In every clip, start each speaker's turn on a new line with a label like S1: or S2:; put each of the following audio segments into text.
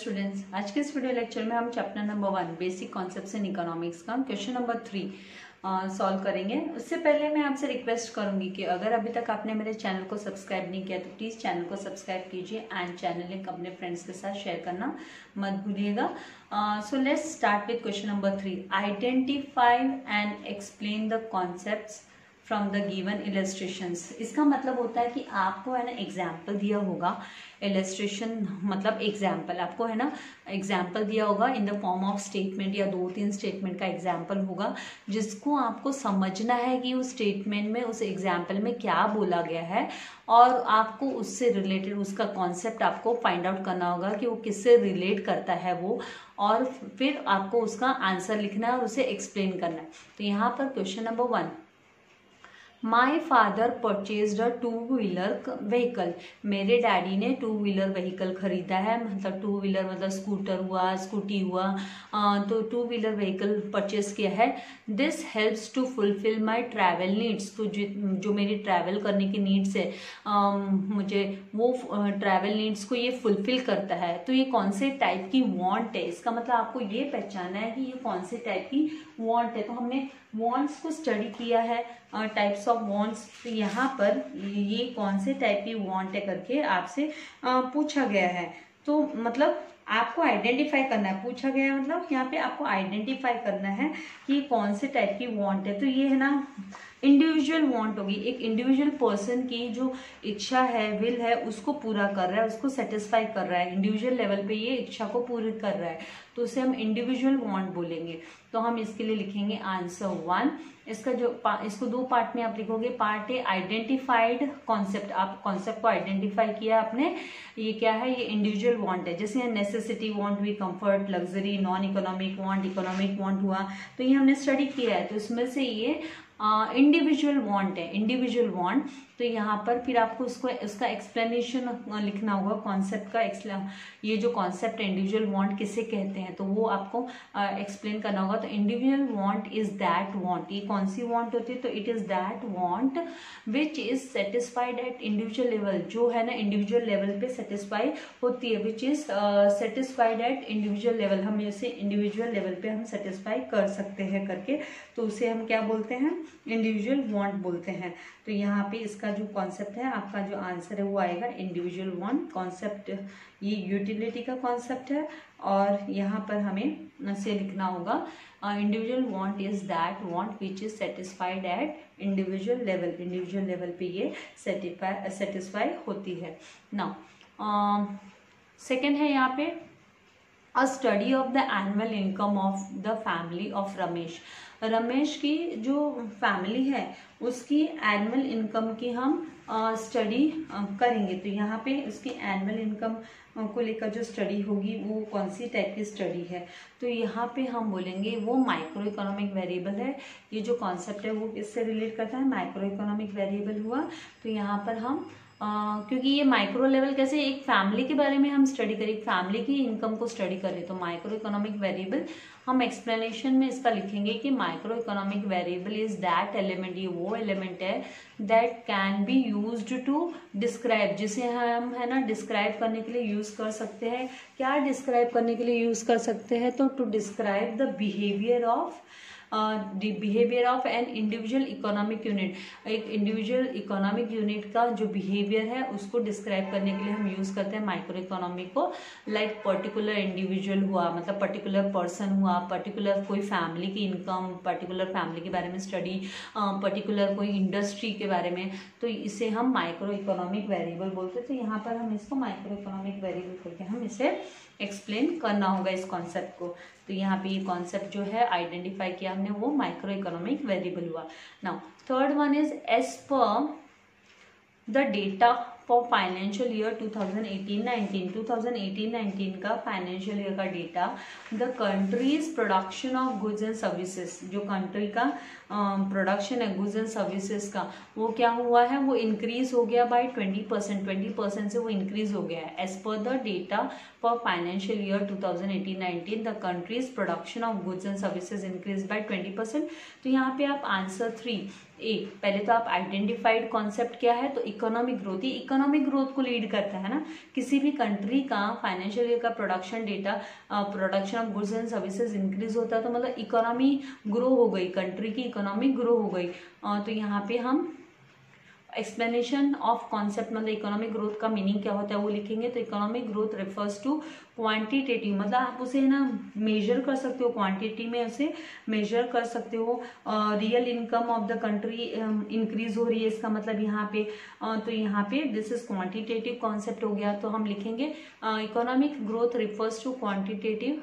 S1: Students आज के इस वीडियो लेक्चर में हम chapter number one basic concept in economics का क्वेश्चन नंबर थ्री सॉल्व करेंगे। उससे पहले मैं आपसे रिक्वेस्ट करूँगी कि अगर अभी तक आपने मेरे चैनल को सब्सक्राइब नहीं किया तो प्लीज़ चैनल को सब्सक्राइब कीजिए एंड चैनल लिंक अपने फ्रेंड्स के साथ शेयर करना मत भूलिएगा। So let's start with question number three identify and explain the concept from the given illustrations इसका मतलब होता है कि आपको है ना एग्ज़ाम्पल दिया होगा। इलेस्ट्रेशन मतलब एग्ज़ाम्पल आपको है ना एग्ज़ाम्पल दिया होगा in the form of statement या दो तीन स्टेटमेंट का एग्ज़ाम्पल होगा। जिसको आपको समझना है कि उस स्टेटमेंट में, उस एग्ज़ाम्पल में क्या बोला गया है और आपको उससे रिलेटेड उसका कॉन्सेप्ट आपको फाइंड आउट करना होगा कि वो किससे रिलेट करता है वो और फिर आपको उसका आंसर लिखना है और उसे एक्सप्लेन करना है। तो यहाँ पर question number one my father purchase a two wheeler vehicle मेरे डैडी ने टू व्हीलर व्हीकल खरीदा है मतलब टू व्हीलर मतलब स्कूटर हुआ स्कूटी हुआ तो टू व्हीलर व्हीकल परचेज किया है। This helps to fulfil my travel needs तो जो जो मेरी ट्रैवल करने की नीड्स है आ, मुझे वो ट्रैवल नीड्स को ये फुलफिल करता है। तो ये कौन से टाइप की वॉन्ट है? इसका मतलब आपको ये पहचाना है कि ये कौन से टाइप की वॉन्ट है। तो हमने वॉन्ट्स को स्टडी किया है टाइप्स ऑफ़ वॉन्ट्स तो यहाँ पर ये कौन से टाइप की वॉन्ट है करके आपसे पूछा गया है। तो मतलब आपको आइडेंटिफाई करना है, पूछा गया है मतलब यहाँ पे आपको आइडेंटिफाई करना है कि कौन से टाइप की वॉन्ट है। तो ये है ना इंडिविजुअल वांट होगी। एक इंडिविजुअल पर्सन की जो इच्छा है विल है, उसको पूरा कर रहा है, उसको सेटिस्फाई कर रहा है। इंडिविजुअल लेवल पे ये इच्छा को पूरी कर रहा है। तो उसे हम इंडिविजुअल वांट बोलेंगे। तो हम इसके लिए लिखेंगे आंसर वन इसका जो इसको दो पार्ट में आप लिखोगे। पार्ट ए आइडेंटिफाइड कॉन्सेप्ट आप कॉन्सेप्ट को आइडेंटिफाई किया आपने। ये क्या है? ये इंडिविजुअल वांट है। जैसे नेसेसिटी वांट भी comfort luxury non economic want economic want हुआ। तो ये हमने स्टडी किया है। तो इसमें से ये इंडिविजुअल वॉन्ट है इंडिविजुअल वांट तो यहाँ पर फिर आपको उसको, उसका एक्सप्लेनेशन लिखना होगा कॉन्सेप्ट का ये जो कॉन्सेप्ट इंडिविजुअल वांट किसे कहते हैं तो वो आपको एक्सप्लेन करना होगा। तो individual want is that want ये कौन सी वांट होती है? तो it is that want which is satisfied at individual level जो है ना इंडिविजुअल लेवल पे सेटिस्फाई होती है which is satisfied at individual level हम इसे इंडिविजुअल लेवल पे हम सेटिस्फाई कर सकते हैं करके। तो उसे हम क्या बोलते हैं? इंडिविजुअल वांट बोलते हैं। तो यहाँ पे इसका जो कॉन्सेप्ट है, आपका जो आंसर है, वो आएगा इंडिविजुअल वांट कॉन्सेप्ट ये यूटिलिटी का कॉन्सेप्ट है और यहाँ पर हमें से लिखना होगा individual want is that want which is satisfied at individual level individual level पे ये सेटिस्फाई होती है। नाउ सेकेंड है यहाँ पे a study of the annual income of the family of Ramesh Ramesh की जो फैमिली है, उसकी एनुअल इनकम की हम स्टडी करेंगे। तो यहाँ पे उसकी एनुअल इनकम को लेकर जो स्टडी होगी, वो कौन सी टाइप की स्टडी है? तो यहाँ पे हम बोलेंगे, वो माइक्रो इकोनॉमिक वेरिएबल है। ये जो कॉन्सेप्ट है, वो किससे रिलेट करता है? माइक्रो इकोनॉमिक वेरिएबल हुआ। तो यहाँ पर हम क्योंकि ये माइक्रो लेवल कैसे, एक फैमिली के बारे में हम स्टडी करें, एक फैमिली की इनकम को स्टडी करें तो माइक्रो इकोनॉमिक वेरिएबल हम एक्सप्लेनेशन में इसका लिखेंगे कि micro economic variable is that element ये वो एलिमेंट है that can be use to describe जिसे हम, है ना डिस्क्राइब करने के लिए यूज़ कर सकते हैं। क्या डिस्क्राइब करने के लिए यूज़ कर सकते हैं? तो to describe the behaviour of behaviour of an individual economic unit एक इंडिविजुअल इकोनॉमिक यूनिट का जो बिहेवियर है, उसको डिस्क्राइब करने के लिए हम यूज़ करते हैं माइक्रो इकोनॉमिक को। लाइक पर्टिकुलर इंडिविजुअल हुआ मतलब पर्टिकुलर पर्सन हुआ पर्टिकुलर कोई फैमिली की इनकम पर्टिकुलर फैमिली के बारे में स्टडी पर्टिकुलर कोई इंडस्ट्री के बारे में। तो इसे हम माइक्रो इकोनॉमिक वेरिएबल बोलते हैं। तो यहाँ पर हम इसको माइक्रो इकोनॉमिक वेरिएबल करके हम इसे एक्सप्लेन करना होगा इस कॉन्सेप्ट को। तो यहाँ पे ये कॉन्सेप्ट जो है आइडेंटिफाई किया हमने, वो माइक्रो इकोनॉमिक वेरिएबल हुआ। Now third one is as per the data for financial year 2018-19 2018-19 का फाइनेंशियल ईयर का data the country's production of goods and services जो कंट्री का प्रोडक्शन है गुड्स एंड सर्विसेज़ का, वो क्या हुआ है? वो इंक्रीज हो गया बाय 20 परसेंट ट्वेंटी परसेंट से वो इंक्रीज हो गया है। As per the data for financial year 2018-19 the country's production of goods and services increase by 20 percent तो यहाँ पे आप आंसर थ्री ए, पहले तो आप आइडेंटिफाइड कॉन्सेप्ट क्या है? तो इकोनॉमिक ग्रोथ ही इकोनॉमिक ग्रोथ को लीड करता है ना? किसी भी कंट्री का फाइनेंशियल ईयर का production data production of goods and services increase होता है तो मतलब इकोनॉमी ग्रो हो गई कंट्री की इकोनॉमी ग्रो हो गई। तो यहाँ पे हम एक्सप्लेनेशन ऑफ़ कॉन्सेप्ट मतलब इकोनॉमिक ग्रोथ का मीनिंग क्या होता है वो लिखेंगे तो economic growth refers to quantitative मतलब आप उसे ना मेजर कर सकते हो क्वांटिटी में उसे मेजर कर सकते हो real income of the country increase हो रही है इसका मतलब यहाँ पे uh, तो यहाँ पे दिस इज़ क्वांटिटेटिव कॉन्सेप्ट हो गया तो हम लिखेंगे economic growth refers to quantitative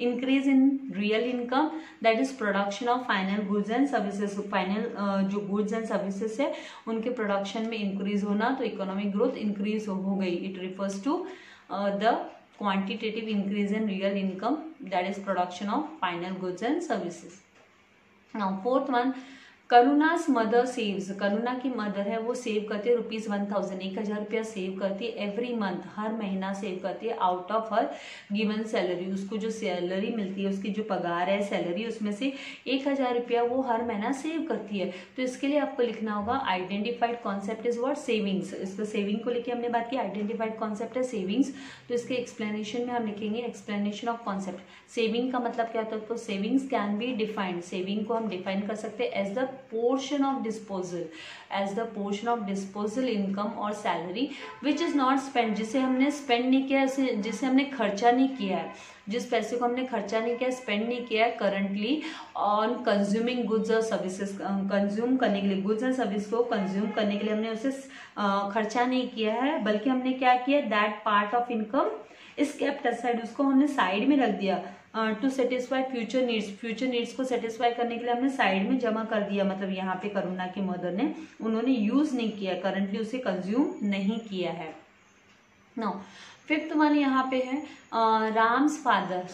S1: increase in real income that is production of final goods and services final जो गुड्स एंड सर्विसेज़ है उनके प्रोडक्शन में इंक्रीज होना तो इकोनॉमिक ग्रोथ इंक्रीज हो, हो गई। It refers to the quantitative increase in real income that is production of final goods and services. Now fourth one Karuna's mother saves Karuna की mother है, वो सेव करती है रुपीज़ वन थाउज़ेंड एक हज़ार रुपया सेव करती है एवरी मंथ हर महीना सेव करती है आउट ऑफ़ हर गिवन सैलरी उसको जो सैलरी मिलती है, उसकी जो पगार है सैलरी उसमें से एक हज़ार रुपया वो हर महीना सेव करती है। तो इसके लिए आपको लिखना होगा identified concept is what savings इसको सेविंग को लेकर हमने बात की आइडेंटिफाइड कॉन्सेप्ट है सेविंग्स तो इसके एक्सप्लेनेशन में हम लिखेंगे एक्सप्लेनेशन ऑफ़ कॉन्सेप्ट सेविंग का मतलब क्या होता है? तो savings can be defined saving को हम डिफाइन कर सकते हैं as the portion of disposal as the portion of disposal income or salary, which is not spent, जिसे हमने spend नहीं किया है जिसे हमने खर्चा नहीं किया है, जिस पैसे को हमने खर्चा नहीं किया स्पेंड नहीं किया है करंटली ऑन कंज्यूमिंग गुड्स और सर्विसेज़ कंज्यूम करने के लिए गुड्स एंड सर्विस को कंज्यूम करने के लिए हमने उसे खर्चा नहीं किया है, बल्कि हमने क्या किया that part of income is kept side उसको हमने साइड में रख दिया। To satisfy future needs future needs को सेटिस्फाई करने के लिए हमने साइड में जमा कर दिया मतलब यहाँ पे करुणा की मदर ने। उन्होंने यूज़ नहीं किया करंटली उसे कंज्यूम नहीं किया है। नो फिफ्थ वन यहाँ पे है Ram's father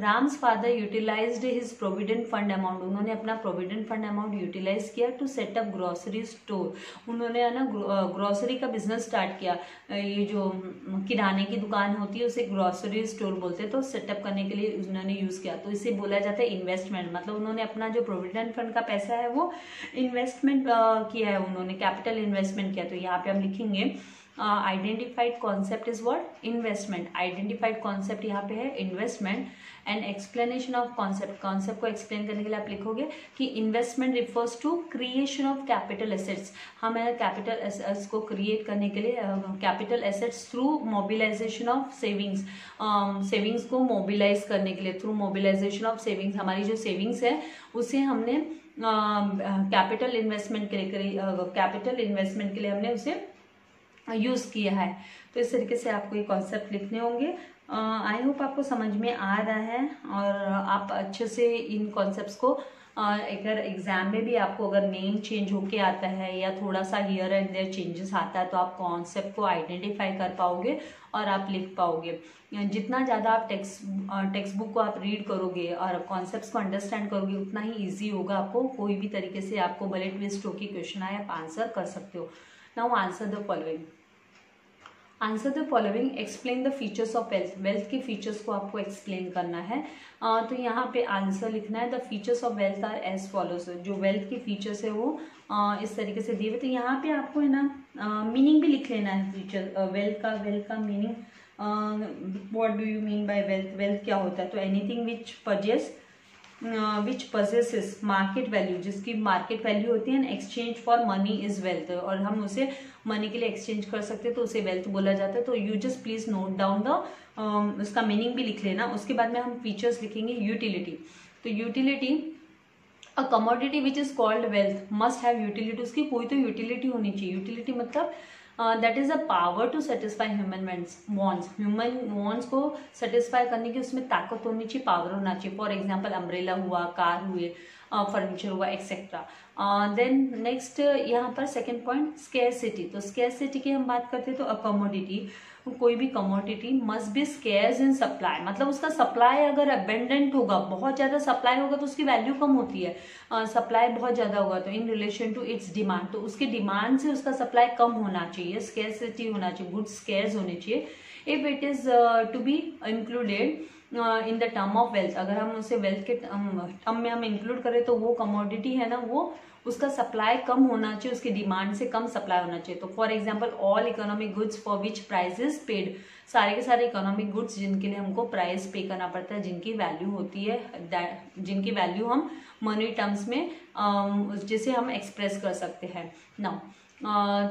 S1: Ram's father utilised his provident fund amount उन्होंने अपना प्रोविडेंट फंड अमाउंट यूटिलाइज किया to set up grocery store उन्होंने, है ना ग्रॉसरी का बिज़नेस स्टार्ट किया। ये जो किराने की दुकान होती है, उसे ग्रॉसरी स्टोर बोलते हैं तो सेटअप करने के लिए उन्होंने यूज़ किया। तो इसे बोला जाता है इन्वेस्टमेंट मतलब उन्होंने अपना जो प्रोविडेंट फंड का पैसा है, वो इन्वेस्टमेंट किया है। उन्होंने कैपिटल इन्वेस्टमेंट किया। तो यहाँ पे हम लिखेंगे identified concept is what investment identified concept यहाँ पे है investment and explanation of concept concept को एक्सप्लेन करने के लिए आप लिखोगे कि investment refers to creation of capital assets हमें कैपिटल एसेट्स को क्रिएट करने के लिए capital assets through mobilisation of savings savings को मोबिलाइज करने के लिए थ्रू मोबिलाइजेशन ऑफ़ सेविंग्स हमारी जो सेविंग्स है उसे हमने कैपिटल uh, इन्वेस्टमेंट के लिए कैपिटल इन्वेस्टमेंट के लिए हमने उसे यूज़ किया है। तो इस तरीके से आपको ये कॉन्सेप्ट लिखने होंगे। आई होप आपको समझ में आ रहा है और आप अच्छे से इन कॉन्सेप्ट को अगर एग्ज़ाम में भी आपको अगर नेम चेंज होके आता है या थोड़ा सा हियर एंड देयर चेंजेस आता है तो आप कॉन्सेप्ट को आइडेंटिफाई कर पाओगे और आप लिख पाओगे। जितना ज़्यादा आप टेक्स्ट टेक्स्ट बुक को आप रीड करोगे और कॉन्सेप्ट को अंडरस्टैंड करोगे, उतना ही ईजी होगा आपको। कोई भी तरीके से आपको बलेट ट्विस्ट होकर क्वेश्चन आए आप आंसर कर सकते हो। Now answer the following answer the following explain the features of wealth. Wealth के फीचर्स को आपको एक्सप्लेन करना है। आ, तो यहाँ पे आंसर लिखना है the features of wealth are as follows. जो वेल्थ के फीचर्स है वो आ, इस तरीके से दिए हुए। तो यहाँ पे आपको है ना मीनिंग भी लिख लेना है फीचर वेल्थ का वेल्थ का meaning what do you mean by wealth wealth क्या होता है? तो anything which possess which possesses market value जिसकी मार्केट वैल्यू होती है exchange for money is wealth और हम उसे मनी के लिए एक्सचेंज कर सकते हैं तो उसे वेल्थ बोला जाता है। तो you just please note down the उसका मीनिंग भी लिख लेना। उसके बाद में हम फीचर्स लिखेंगे यूटिलिटी तो utility a commodity which is called wealth must have utility उसकी कोई तो यूटिलिटी होनी चाहिए। यूटिलिटी मतलब that is a power to satisfy human wants human wants को सेटिस्फाई करने की उसमें ताकत होनी चाहिए पावर होना चाहिए. फॉर एग्ज़ाम्पल अम्ब्रेला हुआ कार हुए फर्नीचर हुआ एक्सेट्रा देन नेक्स्ट यहाँ पर सेकेंड पॉइंट स्केयर सिटी तो स्केयर सिटी की हम बात करते हैं तो अकोमोडिटी कोई भी commodity must be scarce in supply मतलब उसका सप्लाई अगर अबेंडेंट होगा बहुत ज़्यादा सप्लाई होगा तो उसकी वैल्यू कम होती है। सप्लाई uh, बहुत ज़्यादा होगा तो in relation to its demand तो उसकी डिमांड से उसका सप्लाई कम होना चाहिए स्केयर सिटी होना चाहिए गुड्स स्केयर्स होने चाहिए। If it is to be included in the term of wealth अगर हम उसे वेल्थ के टर्म में हम इंक्लूड करें तो वो कमोडिटी है ना वो उसका सप्लाई कम होना चाहिए, उसकी डिमांड से कम सप्लाई होना चाहिए। तो for example all economic goods for which prices paid सारे के सारे इकोनॉमिक गुड्स जिनके लिए हमको प्राइस पे करना पड़ता है, जिनकी वैल्यू होती है जिनकी वैल्यू हम मनी टर्म्स में जिसे हम एक्सप्रेस कर सकते हैं। Now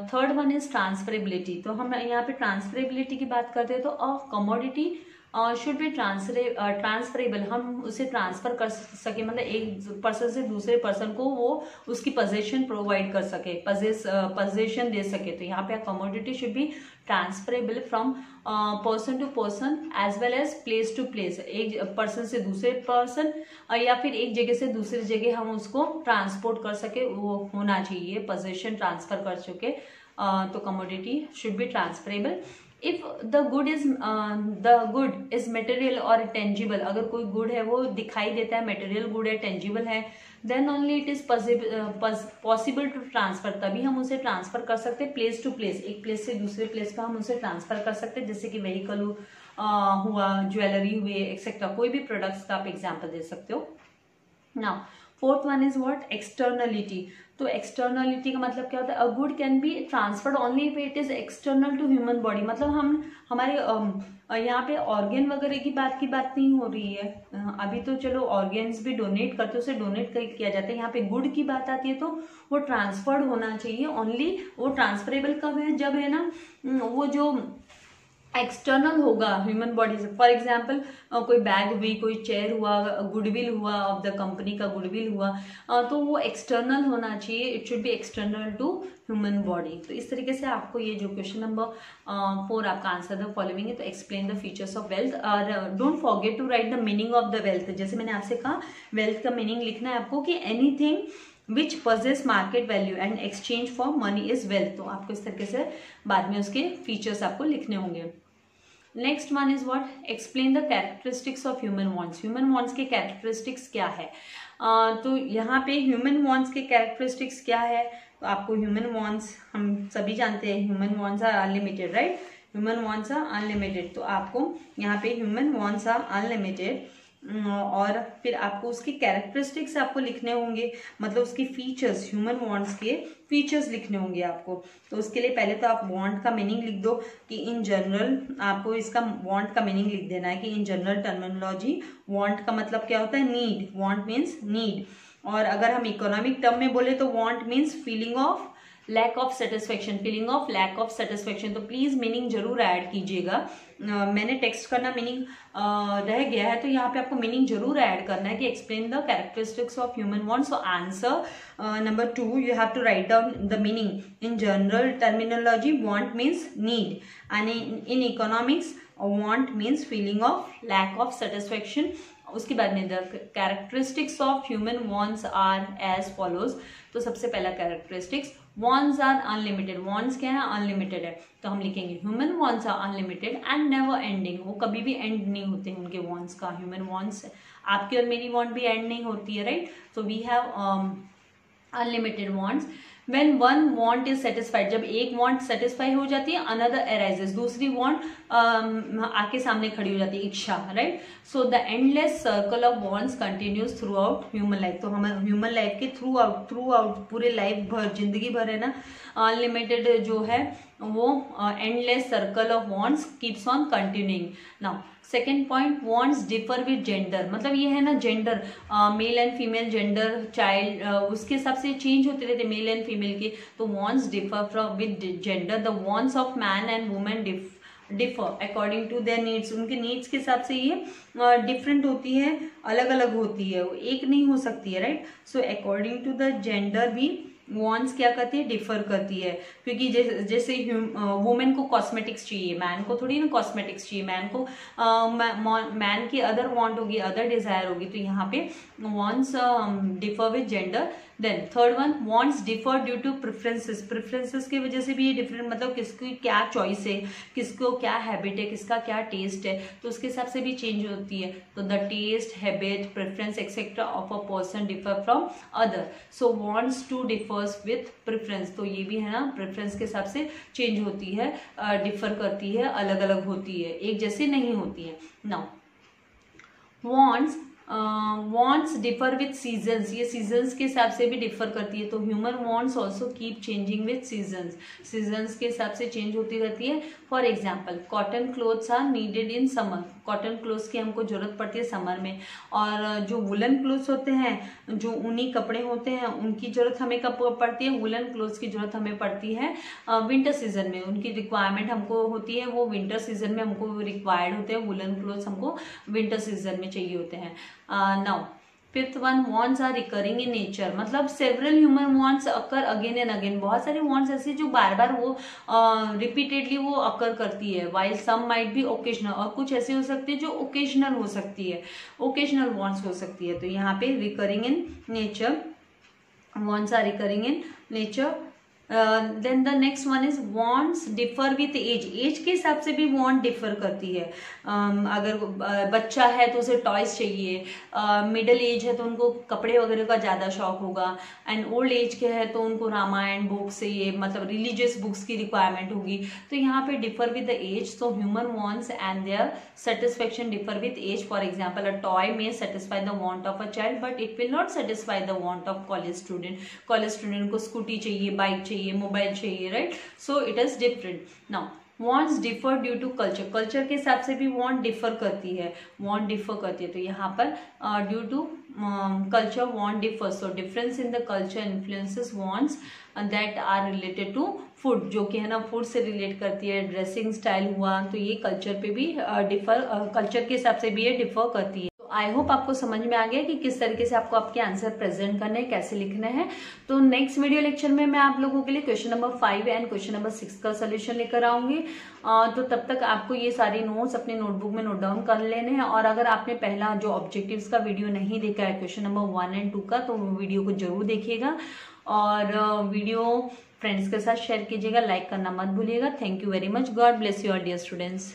S1: third one is transferability तो हम यहाँ पे ट्रांसफरेबिलिटी की बात करते हैं तो a commodity should be transfer transferable हम उसे ट्रांसफ़र कर सके मतलब एक पर्सन से दूसरे पर्सन को वो उसकी पोजेशन प्रोवाइड कर सके पोजेशन दे सके। तो यहाँ पे commodity should be transferable from person to person as well as place to place एक पर्सन से दूसरे पर्सन uh, या फिर एक जगह से दूसरी जगह हम उसको ट्रांसपोर्ट कर सके वो होना चाहिए पोजेशन ट्रांसफ़र कर चुके uh, तो commodity should be transferable if the good is the good is material और टेंजिबल अगर कोई गुड है, वो दिखाई देता है मटेरियल गुड है टेंजिबल है then only it is possible to transfer तभी हम उसे ट्रांसफ़र कर सकते प्लेस टू प्लेस एक प्लेस से दूसरे प्लेस पर हम उसे ट्रांसफ़र कर सकते हैं, जैसे कि व्हीकल हुआ ज्वेलरी हुए एक्सेट्रा कोई भी प्रोडक्ट्स का आप एग्ज़ाम्पल दे सकते हो. Now fourth one is what externality तो एक्सटर्नलिटी का मतलब क्या होता है? A good can be transferred only if it is external to human body मतलब हम, हमारे यहाँ पे ऑर्गेन वगैरह की बात की बात नहीं हो रही है। अभी तो चलो ऑर्गेन्स भी डोनेट करते उसे डोनेट किया जाता है। यहाँ पे गुड की बात आती है तो वो ट्रांसफर्ड होना चाहिए। ओनली वो ट्रांसफरेबल कब है? जब है ना वो जो एक्सटर्नल होगा ह्यूमन बॉडी से। फॉर एग्ज़ाम्पल कोई बैग हुई कोई चेयर हुआ गुडविल हुआ ऑफ़ द कंपनी का गुडविल हुआ uh, तो वो एक्सटर्नल होना चाहिए। It should be external to human body तो इस तरीके से आपको ये जो क्वेश्चन नंबर फोर आपका आंसर द फॉलोइंग है तो explain the features of wealth और don't forget to write the meaning of the wealth जैसे मैंने आपसे कहा वेल्थ का मीनिंग लिखना है आपको कि anything which possess market value and exchange for money is wealth तो आपको इस तरीके से बाद में उसके फीचर्स आपको लिखने होंगे। Next one is what explain the characteristics of human wants human wants के कैरेक्टरिस्टिक्स क्या है? तो यहाँ पे ह्यूमन वॉन्ट्स के कैरेक्टरिस्टिक्स क्या है? तो आपको ह्यूमन वॉन्ट्स हम सभी जानते हैं human wants are unlimited right human wants are unlimited तो आपको यहाँ पे ह्यूमन वॉन्ट्स आर अनलिमिटेड और फिर आपको उसके कैरेक्टरिस्टिक्स आपको लिखने होंगे मतलब उसकी फीचर्स ह्यूमन वॉन्ट्स के फीचर्स लिखने होंगे आपको। तो उसके लिए पहले तो आप वॉन्ट का मीनिंग लिख दो कि इन जनरल आपको इसका वॉन्ट का मीनिंग लिख देना है कि इन जनरल टर्मिनोलॉजी वॉन्ट का मतलब क्या होता है? नीड वॉन्ट मीन्स नीड और अगर हम इकोनॉमिक टर्म में बोले तो want means feeling of lack of satisfaction feeling of lack of satisfaction तो प्लीज़ मीनिंग ज़रूर ऐड कीजिएगा। मैंने टेक्स्ट करना मीनिंग रह गया है तो यहाँ पे आपको मीनिंग ज़रूर ऐड करना है कि explain the characteristics of human want so answer number two you have to write down the meaning in general terminology want means need and in economics want means feeling of lack of satisfaction उसके बाद में the characteristics of human wants are as follows तो सबसे पहला characteristics wants are unlimited wants क्या है? Unlimited है। तो हम लिखेंगे human wants are unlimited and never ending वो कभी भी एंड नहीं होते हैं उनके वॉन्स का। ह्यूमन वॉन्स आपकी और मेरी वॉन्ट भी एंड नहीं होती है right so we have unlimited wants when one want is satisfied जब एक वॉन्ट सेटिस्फाई हो जाती है अनदर एराइजेस दूसरी वॉन्ट um, आके सामने खड़ी हो जाती है इच्छा right so the endless circle of wants continues throughout human life तो हमारे ह्यूमन लाइफ के थ्रू आउट थ्रू आउट पूरे लाइफ भर ज़िंदगी भर है ना अनलिमिटेड जो है वो endless circle of wants keeps on continuing now second point wants differ with gender मतलब ये है ना gender male and female gender child उसके हिसाब से चेंज होते रहते मेल एंड फीमेल के। तो wants differ from with gender the wants of man and women differ according to their needs उनके नीड्स के हिसाब से ये डिफरेंट uh, होती है अलग अलग होती है। वो एक नहीं हो सकती है right so according to the gender भी वॉन्स क्या करती है? डिफर करती है। क्योंकि जैसे वुमेन को कॉस्मेटिक्स चाहिए मैन को थोड़ी ना कॉस्मेटिक्स चाहिए। मैन को मैन की अदर वॉन्ट होगी अदर डिज़ायर होगी तो यहाँ पे wants differ with gender then third one wants differ due to preferences preferences की वजह से भी ये डिफरेंट मतलब किसकी क्या चॉइस है किसको क्या हैबिट है किसका क्या टेस्ट है तो उसके हिसाब से भी चेंज होती है। तो the taste habit preference etcetera of a person differ from other so wants too differs with preference तो ये भी है ना प्रेफरेंस के हिसाब से चेंज होती है डिफर uh, करती है अलग अलग होती है एक जैसे नहीं होती है। Now wants wants differ with seasons ये सीजन्स के हिसाब से भी डिफर करती है। तो human wants also keep changing with seasons seasons के हिसाब से चेंज होती रहती है। For example cotton clothes are needed in summer cotton clothes की हमको ज़रूरत पड़ती है समर में। और जो वुलन क्लोथ्स होते हैं, जो ऊनी कपड़े होते हैं, उनकी ज़रूरत हमें कब पड़ती है? वुलन क्लोथ्स की ज़रूरत हमें पड़ती है विंटर सीज़न में। उनकी रिक्वायरमेंट हमको होती है, वो विंटर सीज़न में हमको रिक्वायर्ड होते हैं। वुलन क्लोथ्स हमको विंटर सीज़न में चाहिए होते हैं। Now fifth one wants are recurring in nature मतलब several human wants occur again and again बहुत सारे वॉन्ट्स ऐसे जो बार बार वो रिपीटेडली uh, वो अकर करती है. While some might be occasional और कुछ ऐसे हो सकते हैं जो ओकेजनल हो सकती है. ओकेजनल वॉन्ट्स हो सकती है. तो यहाँ पे recurring in nature wants are recurring in nature then the next one is wants differ with age age के हिसाब से भी वॉन्ट डिफर करती है. Um, अगर uh, बच्चा है तो उसे टॉयज चाहिए. मिडल uh, एज है तो उनको कपड़े वगैरह का ज़्यादा शौक होगा. एंड ओल्ड एज के है तो उनको रामायण बुक्स ये मतलब रिलीजियस बुक्स की रिक्वायरमेंट होगी. तो यहाँ पे डिफर विद द एज तो human wants and their satisfaction differ with age for example a toy may satisfy the want of a child but it will not satisfy the want of college student college student को scooty चाहिए bike चाहिए चाहिए mobile चाहिए right so it is different now wants differ due to culture culture के हिसाब से भी want differ करती है वॉन्ट डिफर करती है। तो यहाँ पर due to culture want differ so difference in the culture influences wants that are related to food जो कि है ना फ़ूड से रिलेट करती है ड्रेसिंग स्टाइल हुआ तो ये कल्चर पे भी डिफर uh, कल्चर uh, के हिसाब से भी ये डिफर करती है। आई होप आपको समझ में आ गया कि किस तरीके से आपको आपके आंसर प्रेजेंट करने हैं, कैसे लिखने हैं। तो नेक्स्ट वीडियो लेक्चर में मैं आप लोगों के लिए question number five and question number six का सोल्यूशन लेकर आऊँगी। तो तब तक आपको ये सारी नोट्स अपने नोटबुक में नोट डाउन कर लेने हैं और अगर आपने पहला जो ऑब्जेक्टिव्स का वीडियो नहीं देखा है, question number one and two का तो वीडियो को ज़रूर देखिएगा। और वीडियो फ्रेंड्स के साथ शेयर कीजिएगा लाइक करना मत भूलिएगा। Thank you very much God bless you all dear students